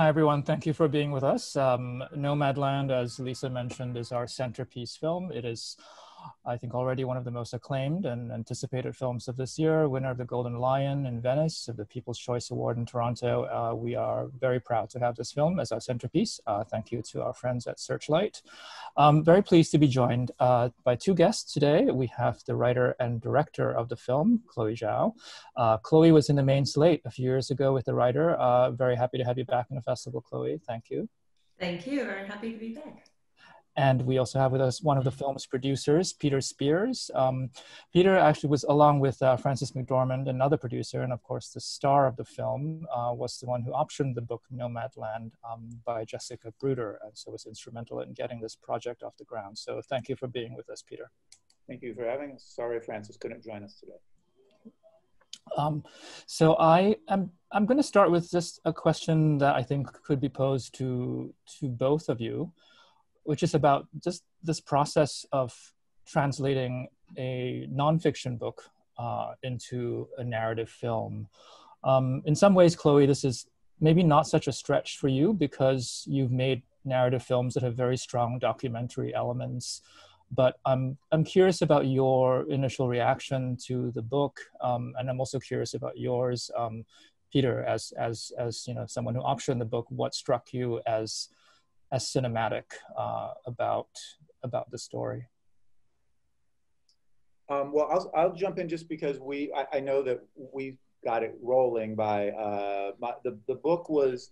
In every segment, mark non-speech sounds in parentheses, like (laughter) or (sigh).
hi everyone. Thank you for being with us. Um, Nomadland, as Lisa mentioned, is our centerpiece film. It is I think already one of the most acclaimed and anticipated films of this year, winner of the Golden Lion in Venice, of the People's Choice Award in Toronto. Uh, we are very proud to have this film as our centerpiece. Uh, thank you to our friends at Searchlight. Um, very pleased to be joined uh, by two guests today. We have the writer and director of the film, Chloe Zhao. Uh, Chloe was in the main slate a few years ago with the Rider. Uh, very happy to have you back in the festival, Chloe. Thank you. Thank you. Very happy to be back. And we also have with us one of the film's producers, Peter Spears. Um, Peter actually was along with uh, Frances McDormand, another producer, and of course the star of the film, uh, was the one who optioned the book Nomadland um, by Jessica Bruder, and so was instrumental in getting this project off the ground. So thank you for being with us, Peter. Thank you for having us. Sorry, Frances couldn't join us today. Um, so I am I'm going to start with just a question that I think could be posed to to both of you which is about just this process of translating a nonfiction book uh, into a narrative film. Um, in some ways, Chloe, this is maybe not such a stretch for you because you've made narrative films that have very strong documentary elements. But I'm I'm curious about your initial reaction to the book, um, and I'm also curious about yours, um, Peter, as as as you know someone who optioned the book. What struck you as as cinematic uh, about about the story? Um, well, I'll, I'll jump in just because we I, I know that we got it rolling by uh, my, the the book was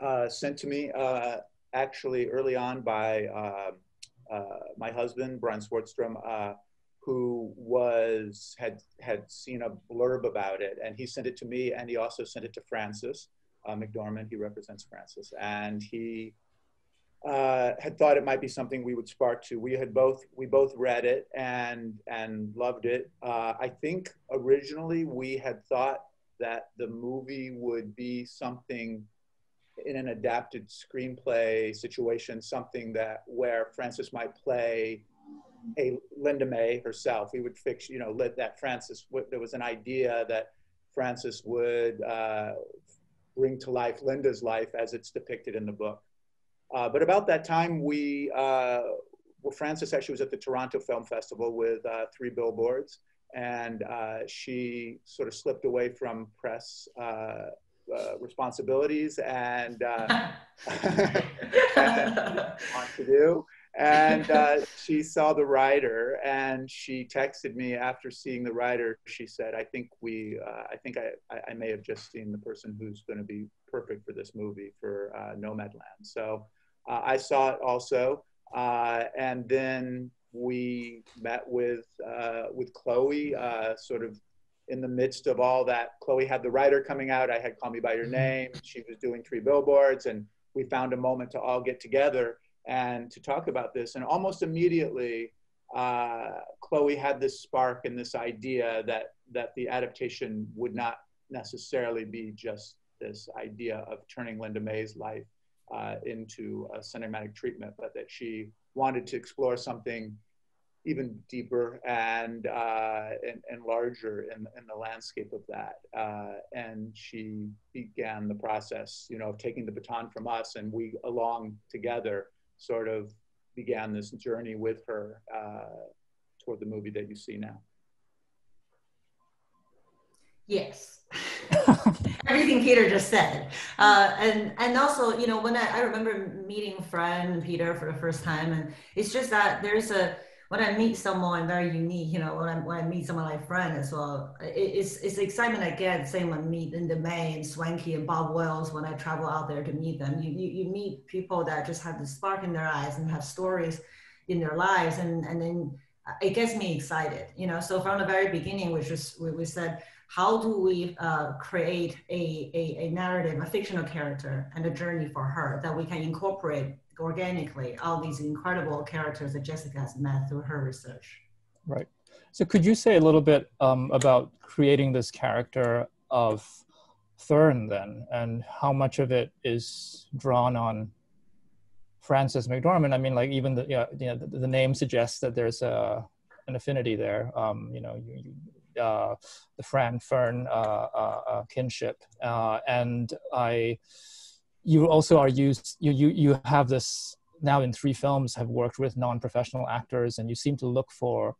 uh, sent to me uh, actually early on by uh, uh, my husband Brian Swardstrom, who was had had seen a blurb about it, and he sent it to me, and he also sent it to Frances McDormand. He represents Frances, and he uh, had thought it might be something we would spark to. We had both we both read it and and loved it. Uh, I think originally we had thought that the movie would be something in an adapted screenplay situation, something that where Frances might play a Linda May herself. We would fix, you know, let that Frances. There was an idea that Frances would uh, bring to life Linda's life as it's depicted in the book. Uh, but about that time, we, uh, well, Frances actually was at the Toronto Film Festival with uh, three billboards, and uh, she sort of slipped away from press uh, uh, responsibilities and, (laughs) want to do. And she saw the Rider, and she texted me after seeing the Rider. She said, "I think we, I think I, I, may have just seen the person who's going to be perfect for this movie for Nomadland." So. Uh, I saw it also, uh, and then we met with uh, with Chloe, sort of in the midst of all that. Chloe had the Rider coming out. I had Call Me by Your mm-hmm. Name. She was doing three billboards, and we found a moment to all get together and to talk about this. And almost immediately, uh, Chloe had this spark and this idea that that the adaptation would not necessarily be just this idea of turning Linda May's life uh, into a cinematic treatment, but that she wanted to explore something even deeper and, uh, and, and, larger in, in the landscape of that. Uh, and she began the process, you know, of taking the baton from us and we along together sort of began this journey with her uh, toward the movie that you see now. Yes. (laughs) Everything Peter just said. Uh, and and also, you know, when I, I remember meeting Fran Peter for the first time, and it's just that there's a when I meet someone very unique, you know, when I, when I meet someone like Fran as well, it, it's it's excitement I get same when I meet Linda May and Swankie and Bob Wells when I travel out there to meet them. You, you, you meet people that just have the spark in their eyes and have stories in their lives, and and then it gets me excited, you know. So from the very beginning, which is we, we said how do we uh, create a, a, a, narrative, a fictional character, and a journey for her that we can incorporate organically all these incredible characters that Jessica has met through her research. Right. So, could you say a little bit um, about creating this character of Fern then, and how much of it is drawn on Frances McDormand? I mean, like even the you know, the, the name suggests that there's a an affinity there. Um, you know, you, you uh, the Fran Fern uh, uh, kinship, and I you also are used you you you have this now in three films have worked with non-professional actors and you seem to look for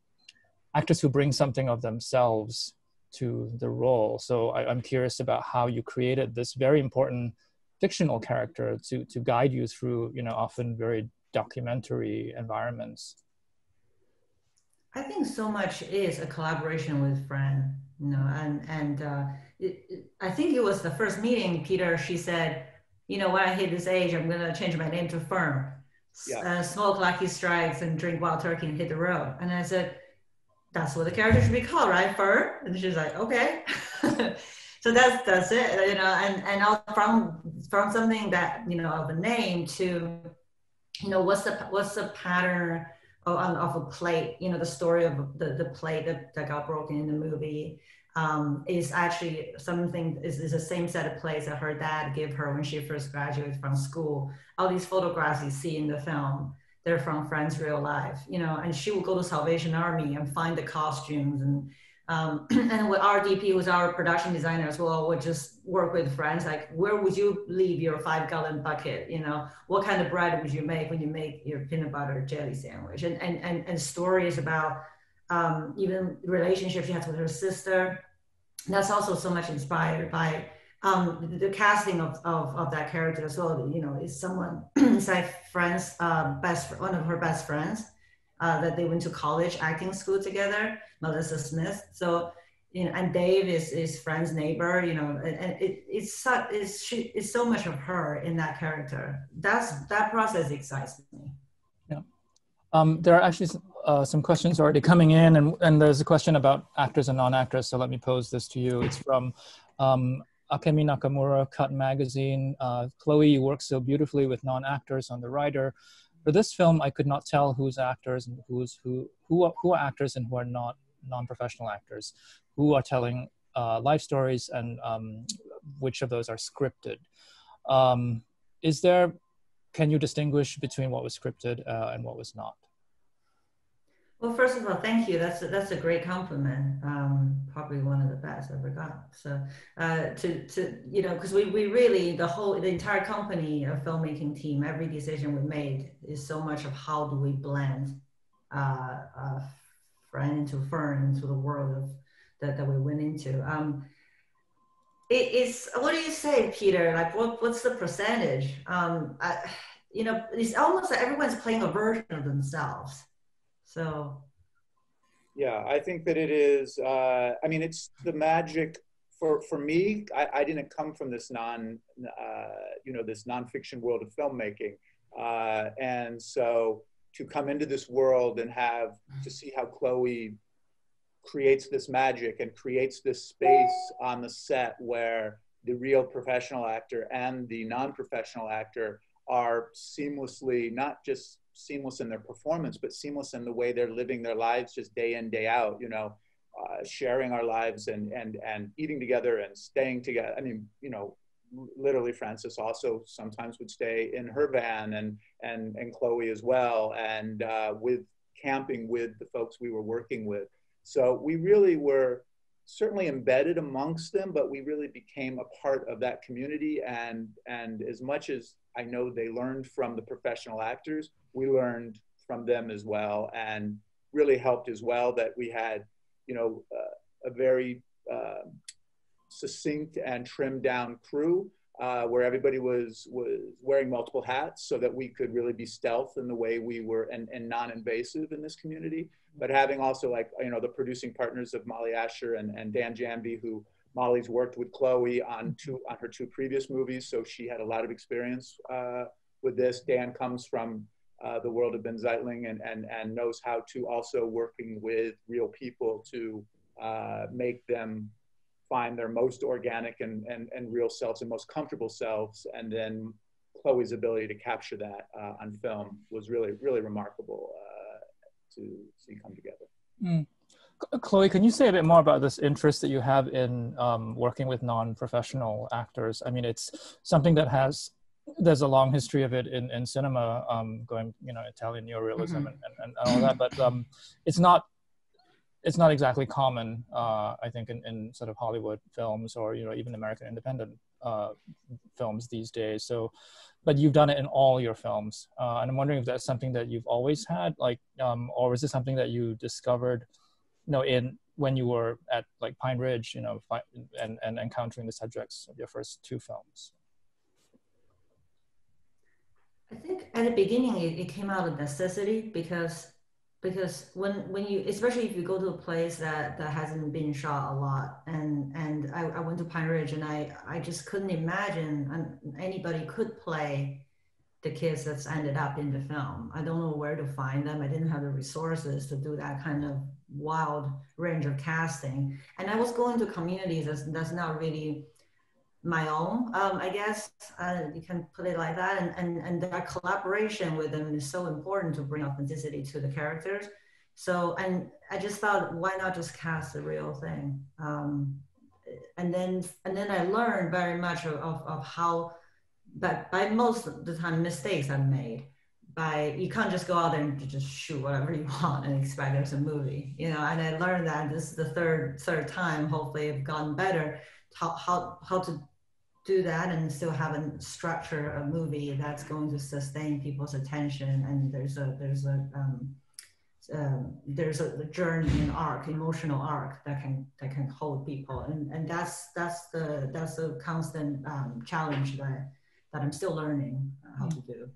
actors who bring something of themselves to the role so I, i'm curious about how you created this very important fictional character to to guide you through you know often very documentary environments. I think so much is a collaboration with Fran you know and and uh, it, it, i think it was the first meeting peter she said you know when i hit this age i'm going to change my name to fern. Yeah. uh, smoke lucky strikes and drink wild turkey and hit the road. And i said that's what the character should be called right fern? And she's like okay (laughs) so that's that's it you know and and all from from something that you know of a name to you know what's the what's the pattern of, of a plate you know the story of the the plate that, that got broken in the movie um, is actually something is, is the same set of plates that her dad gave her when she first graduated from school. All these photographs you see in the film they're from Fran's real life you know and she would go to salvation army and find the costumes and um, (clears throat) and with our DP, who's our production designer as well, would just work with Fran's. Like, where would you leave your five gallon bucket? You know, what kind of bread would you make when you make your peanut butter jelly sandwich? And and and, and stories about um, even relationships she has with her sister. That's also so much inspired by um, the casting of, of, of that character as well. You know, is someone (clears throat) it's like friends, uh, best one of her best friends uh, that they went to college acting school together, Melissa Smith. So, you know, and Dave is is Fran's neighbor, you know, and, and it, it's so, it's she it's so much of her in that character. That's that process excites me. Yeah, um, there are actually uh, some questions already coming in, and and there's a question about actors and non-actors. So let me pose this to you. It's from. Um, Akemi Nakamura, Cut Magazine. Uh, Chloe, you work so beautifully with non-actors on the Rider for this film, I could not tell who's actors and who's who who are, who are actors and who are not non-professional actors, who are telling uh, life stories and um, which of those are scripted. Um, is there? Can you distinguish between what was scripted uh, and what was not? Well, first of all, thank you. That's a, that's a great compliment. Um, probably one of the best I've ever got. So uh, to to you know, because we we really the whole the entire company of filmmaking team, every decision we made is so much of how do we blend uh, uh, Fran into Fern into the world of that that we went into. Um, it is what do you say, Peter? Like what what's the percentage? Um, I, you know, it's almost like everyone's playing a version of themselves so, yeah, I think that it is. Uh, I mean, it's the magic for for me. I, I didn't come from this non, uh, you know, this nonfiction world of filmmaking, uh, and so to come into this world and have to see how Chloe creates this magic and creates this space on the set where the real professional actor and the non-professional actor are seamlessly not just seamless in their performance, but seamless in the way they're living their lives just day in, day out, you know, uh, sharing our lives and, and, and eating together and staying together. I mean, you know, literally Frances also sometimes would stay in her van and, and, and Chloe as well. And uh, with camping with the folks we were working with. So we really were certainly embedded amongst them, but we really became a part of that community. And, and as much as I know they learned from the professional actors, we learned from them as well and really helped as well that we had, you know, uh, a very uh, succinct and trimmed down crew uh, where everybody was was wearing multiple hats so that we could really be stealth in the way we were and, and non-invasive in this community. But having also like you know the producing partners of Mollye Asher and, and dan janvey who Mollye's worked with chloe on two on her two previous movies so she had a lot of experience uh, with this. Dan comes from uh, the world of Benh Zeitlin and, and, and knows how to also working with real people to uh, make them find their most organic and, and, and real selves and most comfortable selves. And then Chloe's ability to capture that uh, on film was really, really remarkable uh, to see come together. Mm. Chloe, can you say a bit more about this interest that you have in um, working with non-professional actors? I mean, it's something that has there's a long history of it in, in cinema, um, going, you know, Italian neorealism mm-hmm. and, and, and, all that. But um, it's not, it's not exactly common, uh, I think, in, in sort of Hollywood films or you know even American independent uh, films these days. So, but you've done it in all your films, uh, and I'm wondering if that's something that you've always had, like, um, or is it something that you discovered, you know, in when you were at like Pine Ridge, you know, and and encountering the subjects of your first two films. I think at the beginning it, it came out of necessity because because when when you especially if you go to a place that that hasn't been shot a lot and and I, I went to Pine Ridge and I I just couldn't imagine anybody could play the kids that's ended up in the film. I don't know where to find them. I didn't have the resources to do that kind of wild range of casting. And I was going to communities that's, that's not really my own, um, I guess uh, you can put it like that. And, and, and that collaboration with them is so important to bring authenticity to the characters. So, and I just thought, why not just cast the real thing? Um, and then, and then I learned very much of, of, of how, but by most of the time mistakes I've made by, you can't just go out there and just shoot whatever (laughs) you want and expect there's a movie, you know, and I learned that this is the third, third time, hopefully I've gotten better how, how, how to do that and still have a structure a movie that's going to sustain people's attention. And there's a there's a um, um, there's a, a journey an arc emotional arc that can that can hold people. And and that's that's the that's a constant um, challenge that that i'm still learning how to do.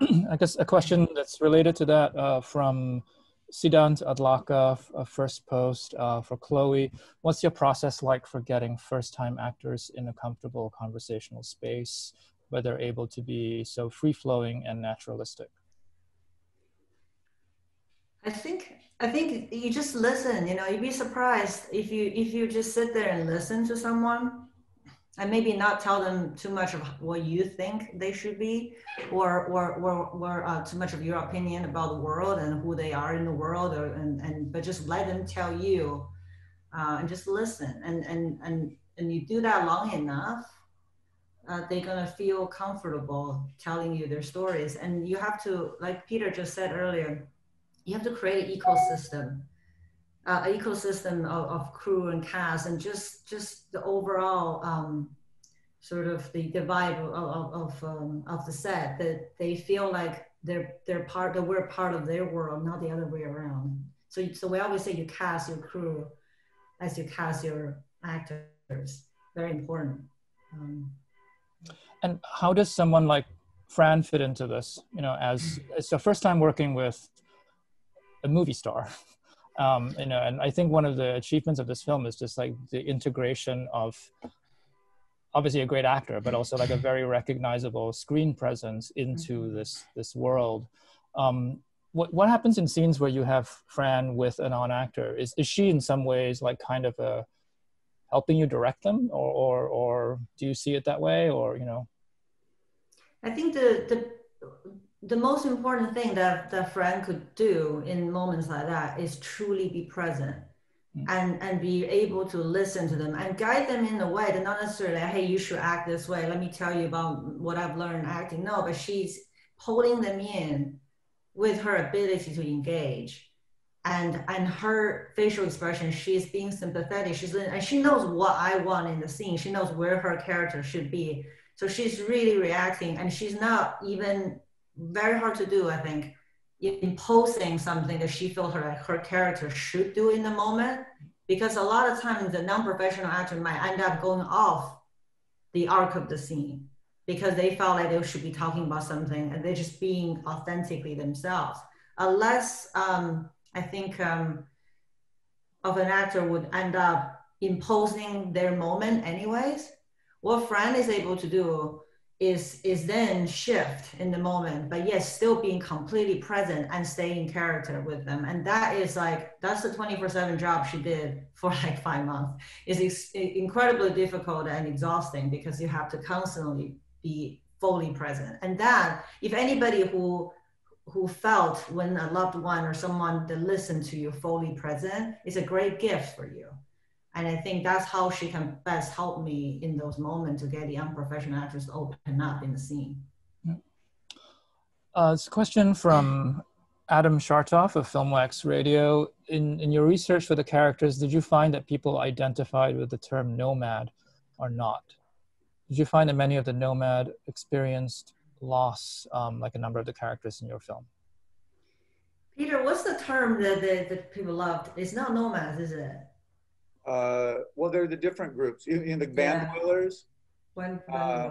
(clears throat) I guess a question that's related to that uh, from Siddhant Adlakha, a Firstpost uh, for Chloe. What's your process like for getting first time actors in a comfortable conversational space where they're able to be so free flowing and naturalistic? I think I think you just listen, you know, you'd be surprised if you if you just sit there and listen to someone and maybe not tell them too much of what you think they should be or or or, or uh, too much of your opinion about the world and who they are in the world or, and, and but just let them tell you uh, and just listen. And and and and you do that long enough uh, they're gonna feel comfortable telling you their stories. And you have to like peter just said earlier you have to create an ecosystem uh, ecosystem of, of, crew and cast and just just the overall um, sort of the, the vibe of of, of, um, of the set that they feel like they're they're part that we're part of their world not the other way around. So so we always say you cast your crew as you cast your actors. Very important. Um, and how does someone like fran fit into this you know as it's the first time working with a movie star um, you know and i think one of the achievements of this film is just like the integration of obviously a great actor but also like a very recognizable screen presence into mm-hmm. this this world. Um, what, what happens in scenes where you have fran with a non-actor? Is, is she in some ways like kind of a helping you direct them or, or or do you see it that way or you know? I think the the the most important thing that that Fran could do in moments like that is truly be present mm. and and be able to listen to them and guide them in a way that not necessarily hey you should act this way. Let me tell you about what i've learned acting. No but she's pulling them in with her ability to engage and and her facial expression she's being sympathetic. She's and she knows what i want in the scene. She knows where her character should be. So she's really reacting and she's not even very hard to do, I think, imposing something that she felt her, her character should do in the moment. Because a lot of times the non-professional actor might end up going off the arc of the scene because they felt like they should be talking about something and they're just being authentically themselves. Unless um, I think um, of an actor would end up imposing their moment anyways. What Fran is able to do is is then shift in the moment but yes still being completely present and staying in character with them. And that is like that's the 24 7 job she did for (laughs) like five months. Is ex- incredibly difficult and exhausting because you have to constantly be fully present. And that if anybody who who felt when a loved one or someone that listened to you fully present is a great gift for you and I think that's how she can best help me in those moments to get the unprofessional actors to open up in the scene. Uh, it's a question from Adam Schartoff of FilmWax Radio. In, in your research for the characters, did you find that people identified with the term nomad or not? Did you find that many of the nomad experienced loss, um, like a number of the characters in your film? Peter, what's the term that, that, that people loved? It's not nomads, is it? Uh, well, they're the different groups. In, in the van yeah. dwellers, when, uh,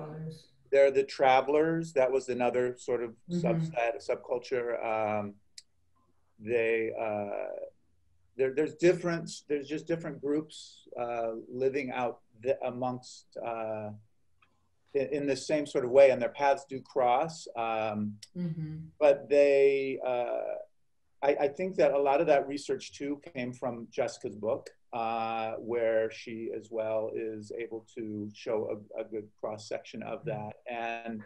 they're the travelers. That was another sort of mm-hmm. subset, subculture. Um, they uh, there, there's different There's just different groups uh, living out the, amongst uh, in, in, the same sort of way, and their paths do cross. Um, mm-hmm. But they, uh, I, I, think that a lot of that research too came from Jessica's book, uh, where she as well is able to show a, a good cross section of mm-hmm. that. And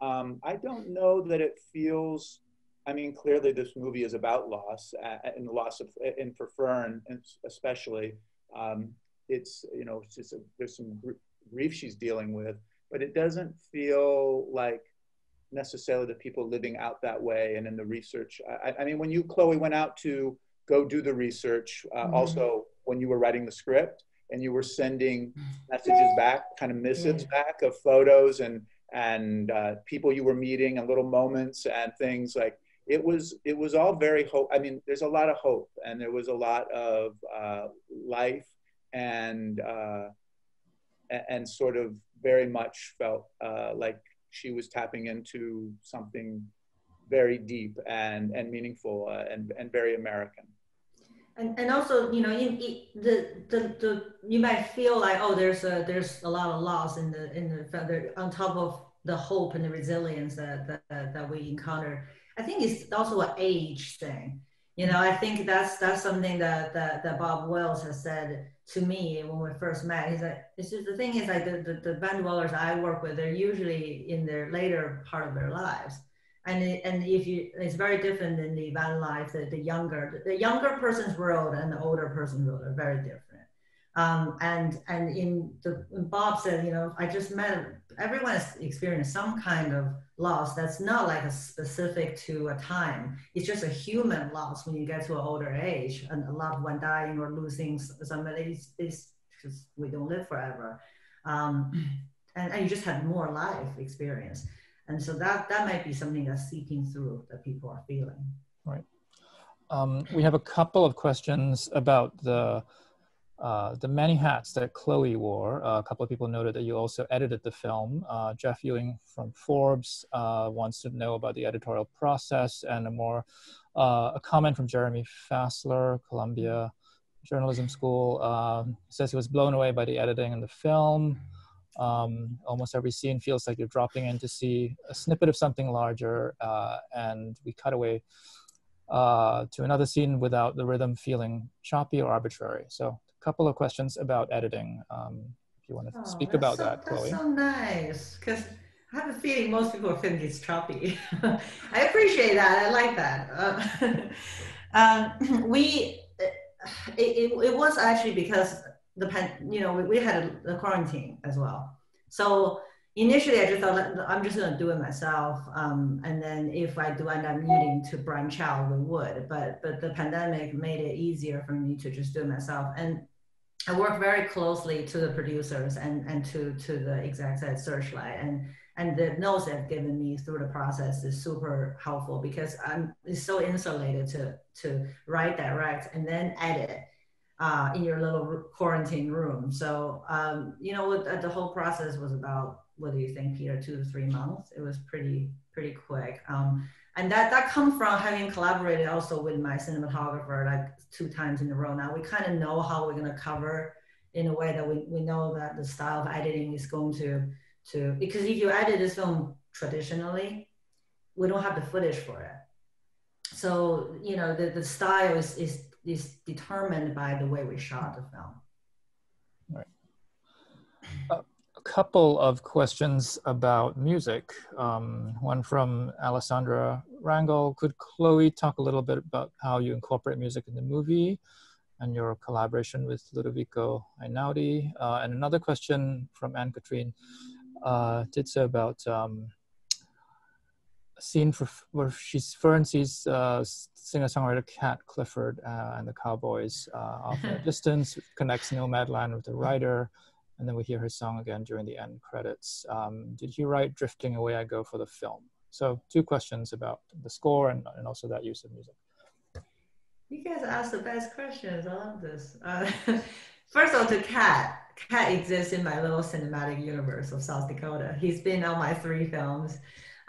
um, I don't know that it feels I mean, clearly this movie is about loss uh, and the loss of, and for Fern especially, um, it's, you know, it's just a, there's some grief she's dealing with, but it doesn't feel like necessarily the people living out that way. And in the research, I, I mean, when you, Chloe, went out to go do the research, uh, mm-hmm. also when you were writing the script and you were sending messages back, kind of missives yeah. back of photos and, and uh, people you were meeting and little moments and things like it was it was all very hope. I mean, there's a lot of hope, and there was a lot of uh, life, and uh, and sort of very much felt uh, like she was tapping into something very deep and and meaningful uh, and and very American. And, and also, you know, in, the, the the you might feel like oh, there's a there's a lot of loss in the in the on top of the hope and the resilience that that, that we encounter I think it's also an age thing. You know, I think that's that's something that that, that Bob Wells has said to me when we first met. He's like, it's just the thing is like the, the, the van dwellers I work with, they're usually in their later part of their lives. And, it, and if you, it's very different than the van life, the, the younger, the younger person's world and the older person's world are very different. Um, and and in the Bob said, you know, I just met everyone has experienced some kind of loss that's not like a specific to a time. It's just a human loss when you get to an older age, and a loved one dying or losing somebody is because we don't live forever, um, and, and you just have more life experience, and so that that might be something that's seeping through that people are feeling. Right. Um, we have a couple of questions about the uh, the many hats that Chloe wore. Uh, a couple of people noted that you also edited the film. Uh, Jeff Ewing from Forbes uh, wants to know about the editorial process and a more uh, a comment from Jeremy Fassler, Columbia Journalism School. Um, says he was blown away by the editing in the film. Um, almost every scene feels like you're dropping in to see a snippet of something larger, and we cut away uh, to another scene without the rhythm feeling choppy or arbitrary. So a couple of questions about editing. Um, if you want to oh, speak about so, that, Chloe. That's so nice because I have a feeling most people think it's choppy. (laughs) I appreciate that. I like that. Uh, um, (laughs) (clears throat) we it, it, it, was actually because the you know we, we had a, a quarantine as well. So initially I just thought I'm just gonna do it myself, um, and then if I do end up needing to branch out, we would. But but the pandemic made it easier for me to just do it myself, and I work very closely to the producers and, and to, to the execs at Searchlight and and the notes they've given me through the process is super helpful because I'm it's so insulated to to write direct and then edit uh, in your little quarantine room. So um, you know what the whole process was about. What do you think, Peter? Two to three months. It was pretty pretty quick. Um, and that that comes from having collaborated also with my cinematographer like two times in a row now we kind of know how we're going to cover in a way that we, we know that the style of editing is going to to because if you edit this film traditionally we don't have the footage for it so you know the, the style is, is is determined by the way we shot the film right uh, a couple of questions about music. Um, one from Alessandra Rangel. Could Chloe talk a little bit about how you incorporate music in the movie and your collaboration with Ludovico Einaudi? Uh, and another question from Anne Katrin uh, Titze about um, scene for where she's Fern sees uh, singer-songwriter Cat Clifford uh, and the Cowboys uh, off in the (laughs) distance, connects Nomadland with the Rider, and then we hear her song again during the end credits. Um, did he write "Drifting Away I Go" for the film? So two questions about the score and, and also that use of music. You guys ask the best questions. I love this. Uh, (laughs) first of all, to Cat. Cat exists in my little cinematic universe of South Dakota. He's been on my three films.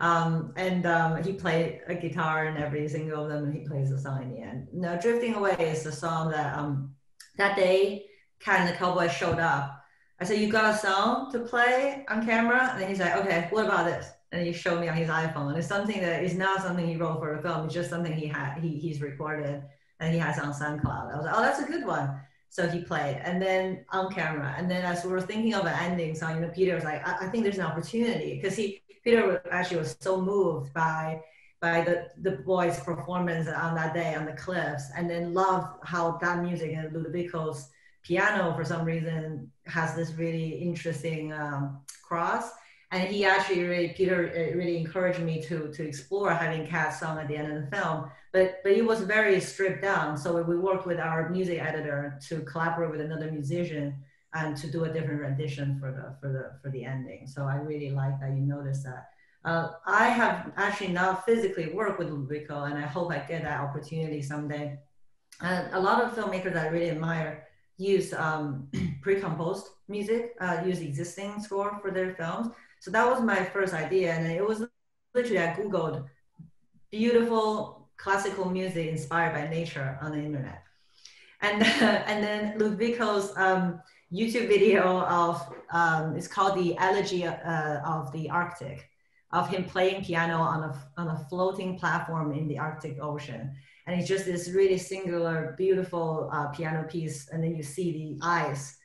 Um, and um, he played a guitar in every single of them, and he plays the song in the end. Now, "Drifting Away" is the song that um, that day Kat and the Cowboy showed up. I said, "You got a song to play on camera?" And he's like, "Okay, what about this?" And he showed me on his iPhone. It's something that is not something he wrote for the film. It's just something he had he, he's recorded and he has on SoundCloud. I was like, "Oh, that's a good one." So he played, and then on camera, and then as we were thinking of an ending song, you know, Peter was like, I, I think there's an opportunity because he Peter actually was so moved by by the the boys' performance on that day on the cliffs, and then loved how that music and Ludovico's piano for some reason has this really interesting um, cross. And he actually really Peter uh, really encouraged me to to explore having Kat song at the end of the film, but but it was very stripped down. So we worked with our music editor to collaborate with another musician and to do a different rendition for the for the for the ending. So I really like that you noticed that. Uh, I have actually now physically worked with Ludovico, and I hope I get that opportunity someday. Uh, a lot of filmmakers I really admire use um, (clears throat) pre-composed music, uh, use existing score for their films. So that was my first idea, and it was literally I googled beautiful classical music inspired by nature on the internet, and (laughs) and then Ludovico's um, YouTube video of um, it's called the Elegy uh, of the Arctic, of him playing piano on a on a floating platform in the Arctic Ocean, and it's just this really singular, beautiful uh, piano piece, and then you see the ice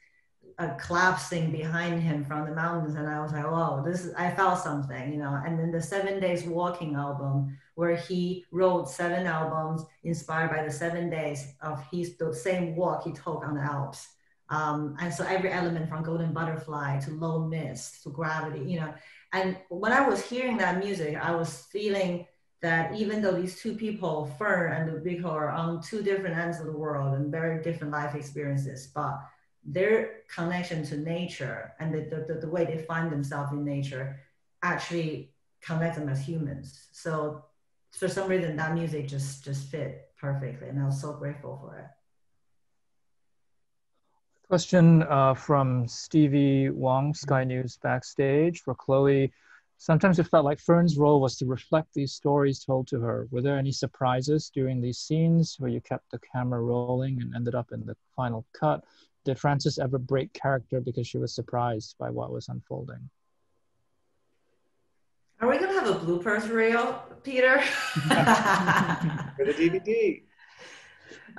uh, collapsing behind him from the mountains, and I was like, "Whoa, this is!" I felt something, you know. And then the Seven Days Walking album, where he wrote seven albums inspired by the seven days of his the same walk he took on the Alps um, and so every element from golden butterfly to low mist to gravity, you know. And when I was hearing that music, I was feeling that even though these two people, Fern and Ludovico, are on two different ends of the world and very different life experiences, but their connection to nature and the, the, the way they find themselves in nature actually connect them as humans. So for some reason, that music just just fit perfectly, and I was so grateful for it. Question uh, from Stevie Wong, Sky News Backstage for Chloe. Sometimes it felt like Fern's role was to reflect these stories told to her. Were there any surprises during these scenes where you kept the camera rolling and ended up in the final cut? Did Frances ever break character because she was surprised by what was unfolding? Are we gonna have a bloopers reel, Peter? (laughs) for the DVD.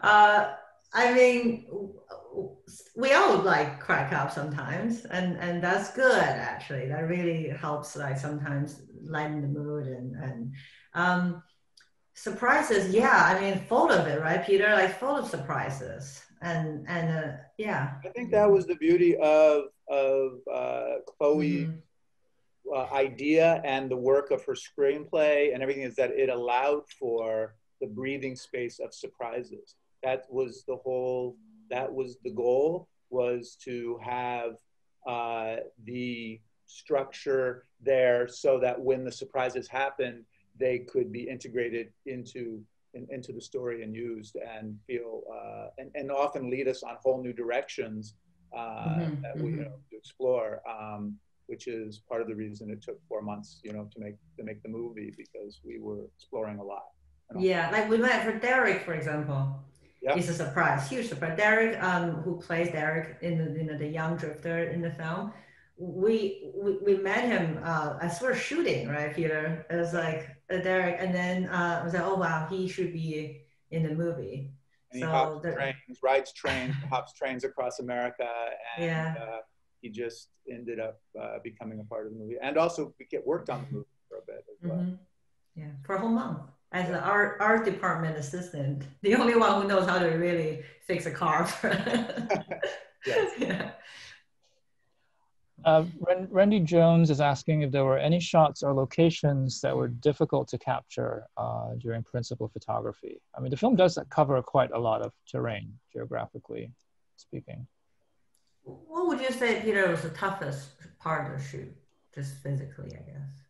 Uh, I mean, we all like crack up sometimes, and and that's good actually. That really helps, like sometimes lighten the mood and and um, surprises. Yeah, I mean, full of it, right, Peter? Like full of surprises, and and uh, yeah. I think that was the beauty of of uh, Chloe's mm-hmm. uh, idea and the work of her screenplay and everything is that it allowed for the breathing space of surprises. That was the whole that was the goal was to have uh, the structure there so that when the surprises happened, they could be integrated into in, into the story and used and feel uh, and, and often lead us on whole new directions uh, mm-hmm, that we mm-hmm. you know to explore. Um, which is part of the reason it took four months, you know, to make to make the movie because we were exploring a lot. Yeah, like we went for Derek, for example yep. is a surprise, huge surprise. Derek, um, who plays Derek in the you know the young drifter in the film, we we, we met him uh, as we're shooting, right, Peter? It was like uh, Derek, and then uh, I was like, oh wow, he should be in the movie. And so he hops the, trains, rides trains, (laughs) hops trains across America, and yeah. uh, he just ended up uh, becoming a part of the movie, and also we get worked on the movie for a bit as well. Mm-hmm. Yeah, for a whole month as an art art department assistant, (laughs) the only one who knows how to really fix a car. (laughs) yes. Yeah. Uh, Randy Jones is asking if there were any shots or locations that were difficult to capture uh, during principal photography. I mean, the film does cover quite a lot of terrain, geographically speaking. What would you say, Peter, was the toughest part of the shoot, just physically, I guess?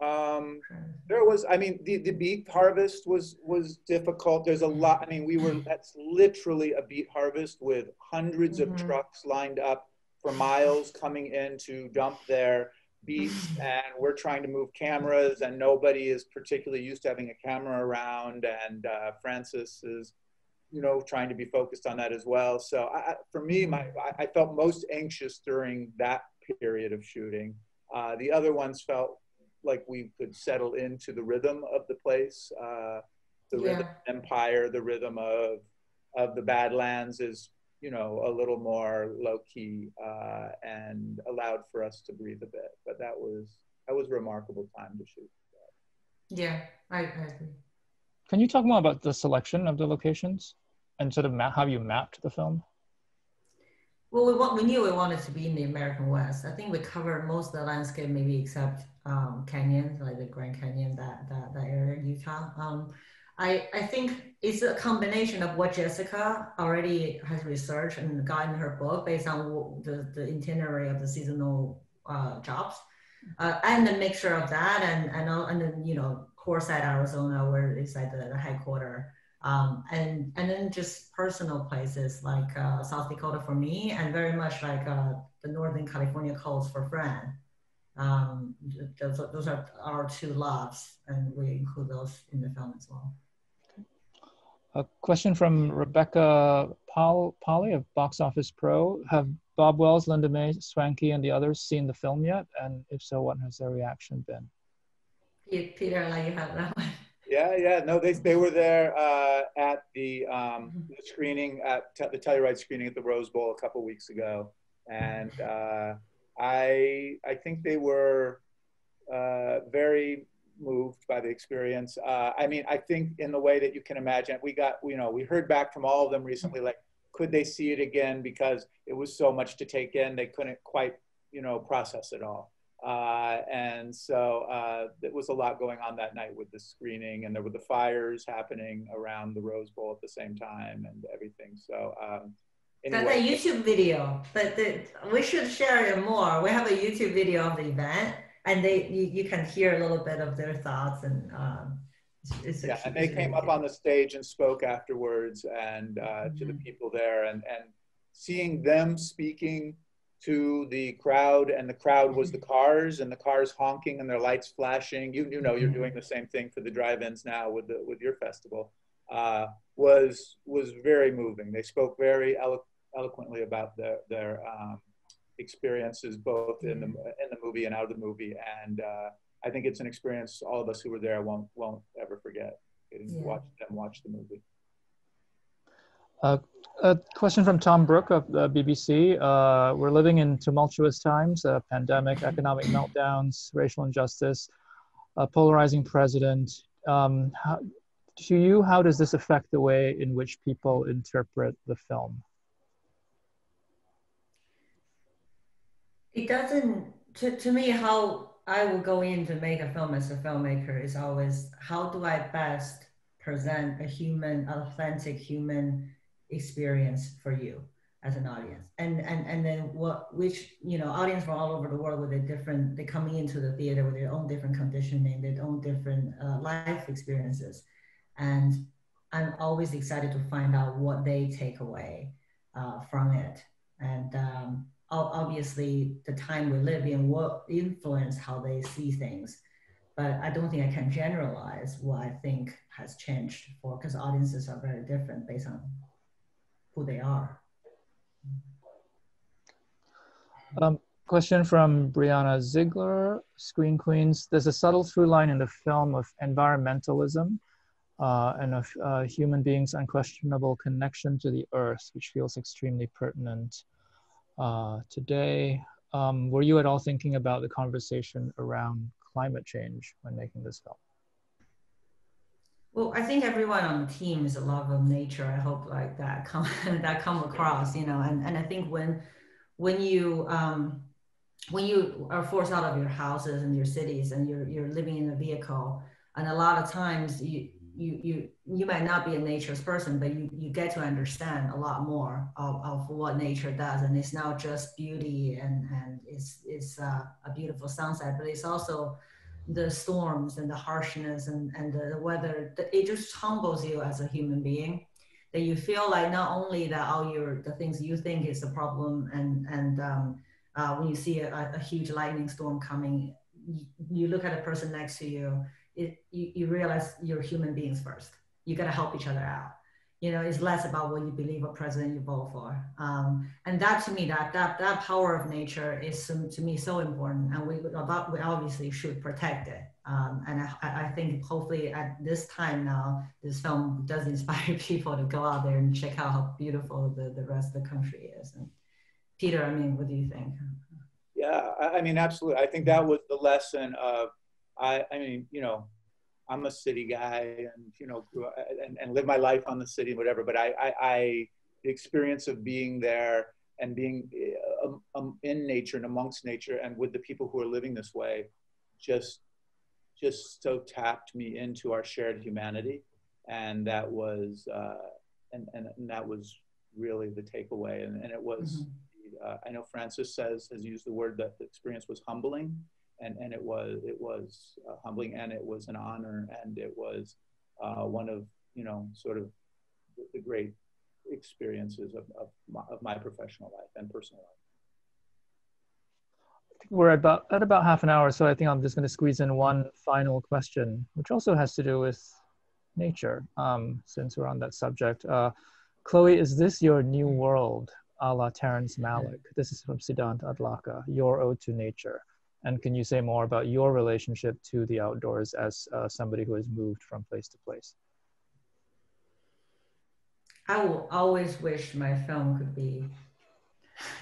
Um, there was, I mean, the, the beet harvest was was difficult. There's a lot. I mean, we were that's literally a beet harvest with 100s mm-hmm. of trucks lined up for miles coming in to dump their beets, and we're trying to move cameras, and nobody is particularly used to having a camera around. And uh, Frances is, you know, trying to be focused on that as well. So I, for me, my I felt most anxious during that period of shooting. Uh, the other ones felt like we could settle into the rhythm of the place. Uh, the yeah. rhythm empire, the rhythm of of the Badlands is you know a little more low key uh, and allowed for us to breathe a bit. But that was that was a remarkable time to shoot. Yeah, I, agree. Can you talk more about the selection of the locations and sort of map, how you mapped the film? Well, we, want, we knew we wanted to be in the American West. I think we covered most of the landscape, maybe except um, canyons, like the Grand Canyon, that that, that area, Utah. Um, I, I think it's a combination of what Jessica already has researched and got in her book based on the, the itinerary of the seasonal uh, jobs, uh, and a mixture of that and and and then you know Quartzsite, Arizona, where it's like the, the headquarters um, and and then just personal places like uh, South Dakota for me, and very much like uh, the Northern California coast for Fran. Um, those, those are our two loves, and we include those in the film as well. A question from Rebecca Paul, Polly of Box Office Pro: Have Bob Wells, Linda May, Swankie, and the others seen the film yet? And if so, what has their reaction been? Peter, I'll let you have that one. Yeah, yeah. No, they, they were there uh, at the, um, the screening, at te- the Telluride screening at the Rose Bowl a couple weeks ago. And uh, I, I think they were uh, very moved by the experience. Uh, I mean, I think in the way that you can imagine, we got, you know, we heard back from all of them recently, like, could they see it again? Because it was so much to take in, they couldn't quite, you know, process it all. Uh, and so uh, there was a lot going on that night with the screening, and there were the fires happening around the Rose Bowl at the same time, and everything. So. Um, anyway. That's a YouTube video, but the, we should share it more. We have a YouTube video of the event, and they you, you can hear a little bit of their thoughts and. Um, it's, yeah, and they came up on the stage and spoke afterwards, and uh, mm-hmm. to the mm-hmm. people there, and and seeing them speaking to the crowd and the crowd was the cars and the cars honking and their lights flashing. You, you know you're doing the same thing for the drive-ins now with the with your festival. Uh, was was very moving. They spoke very elo- eloquently about their their um, experiences both in the in the movie and out of the movie. And uh, I think it's an experience all of us who were there won't won't ever forget. Getting yeah. to watch them watch the movie. Uh, a question from Tom Brook of the BBC. Uh, we're living in tumultuous times, a pandemic, economic meltdowns, racial injustice, a polarizing president. Um, how, to you, how does this affect the way in which people interpret the film? It doesn't, to, to me, how I will go in to make a film as a filmmaker is always how do I best present a human, authentic human experience for you as an audience. And and and then what which you know audience from all over the world with a different they're coming into the theater with their own different conditioning their own different uh, life experiences. And i'm always excited to find out what they take away uh, from it. And um, obviously the time we live in will influence how they see things. But i don't think i can generalize what i think has changed for because audiences are very different based on who they are. Um, question from Brianna Ziegler, Screen Queens. There's a subtle through line in the film of environmentalism uh, and of uh, human beings' unquestionable connection to the earth, which feels extremely pertinent uh, today. Um, were you at all thinking about the conversation around climate change when making this film? Well, I think everyone on the team is a love of nature. I hope like that come (laughs) that come across, you know. And and I think when when you um, when you are forced out of your houses and your cities and you're you're living in a vehicle, and a lot of times you you you you might not be a nature's person, but you you get to understand a lot more of, of what nature does, and it's not just beauty and and it's it's uh, a beautiful sunset, but it's also the storms and the harshness and and the weather. It just humbles you as a human being. That you feel like not only that all your the things you think is a problem and and um, uh, when you see a, a, huge lightning storm coming, you, you look at the person next to you, it, you, you realize you're human beings first. You got to help each other out. You know, it's less about what you believe or president you vote for. Um, and that to me, that, that, that power of nature is to me so important. And we, about, we obviously should protect it. Um, and I, I think hopefully at this time now, this film does inspire (laughs) people to go out there and check out how beautiful the, the rest of the country is. And, Peter, I mean, what do you think? Yeah, I mean, absolutely. I think that was the lesson of, I, I mean, you know, I'm a city guy and, you know, and, and live my life on the city, whatever, but I, I, I the experience of being there and being um, um, in nature and amongst nature and with the people who are living this way just just so tapped me into our shared humanity. And that was uh, and, and, and that was really the takeaway. And, and it was mm-hmm. uh, I know Frances says has used the word that the experience was humbling, and and it was it was uh, humbling, and it was an honor, and it was uh, one of you know sort of the great experiences of, of my, of my professional life and personal life. We're at about at about half an hour, so I think I'm just going to squeeze in one final question, which also has to do with nature, um, since we're on that subject. Uh, Chloe, is this your new world? a la Terrence Malick. This is from Siddhant Adlakha, Your Ode to Nature. And can you say more about your relationship to the outdoors as uh, somebody who has moved from place to place? I will always wish my film could be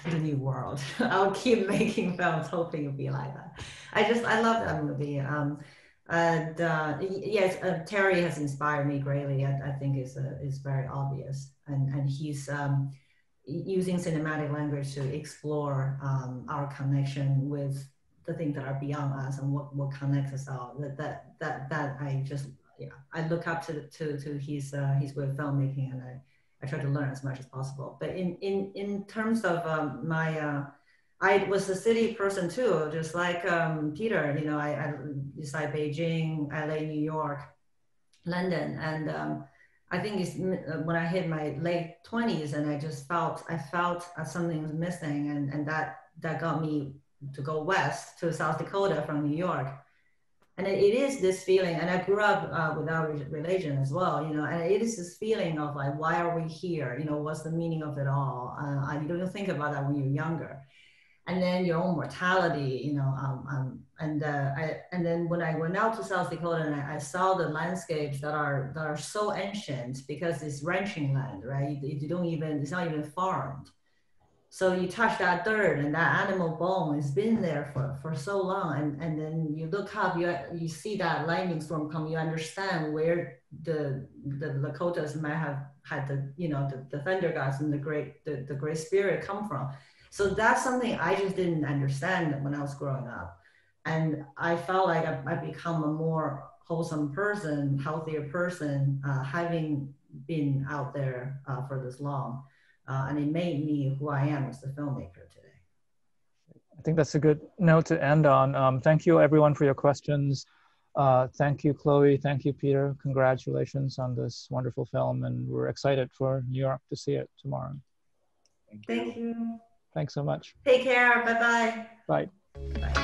the new world. (laughs) I'll keep making films, hoping it'll be like that. I just, I love that movie. Um, and uh, yes, uh, Terry has inspired me greatly. I, I think is uh, is very obvious, and and he's um, using cinematic language to explore um, our connection with the things that are beyond us and what, what connects us all. That that that that I just yeah I look up to to to his uh, his way of filmmaking and I, I try to learn as much as possible. But in in in terms of um, my uh, I was a city person too, just like um, Peter. You know, I, I beside Beijing, LA, New York, London, and um, I think it's uh, when I hit my late twenties and I just felt I felt something was missing and, and that that got me to go west to South Dakota from New York. And it, is this feeling, and I grew up uh, without religion as well, you know, and it is this feeling of like, why are we here? You know, what's the meaning of it all? Uh, you don't think about that when you're younger and then your own mortality, you know, um, um, and uh, I, and then when I went out to South Dakota and I, I, saw the landscapes that are that are so ancient because it's ranching land, right? You, don't even it's not even farmed, so you touch that dirt and that animal bone has been there for, for so long, and, and then you look up, you you see that lightning storm come, you understand where the the Lakotas might have had the you know the, the thunder gods and the great the, the great spirit come from so that's something I just didn't understand when I was growing up. And I felt like I, I become a more wholesome person, healthier person, uh, having been out there uh, for this long. Uh, and it made me who I am as a filmmaker today. I think that's a good note to end on. Um, thank you everyone for your questions. Uh, thank you, Chloe. Thank you, Peter. Congratulations on this wonderful film. And we're excited for New York to see it tomorrow. Thank you. Thank you. Thanks so much. Take care. Bye-bye. Bye. Bye.